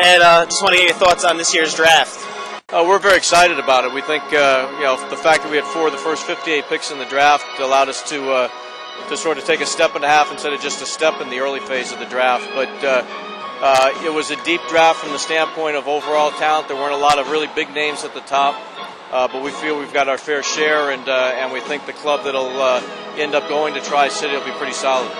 And uh, just want to get your thoughts on this year's draft. Uh, we're very excited about it. We think uh, you know the fact that we had four of the first 58 picks in the draft allowed us to uh, to sort of take a step and a half instead of just a step in the early phase of the draft. But uh, uh, it was a deep draft from the standpoint of overall talent. There weren't a lot of really big names at the top, uh, but we feel we've got our fair share, and and we think the club that'll end up going to Tri City will be pretty solid.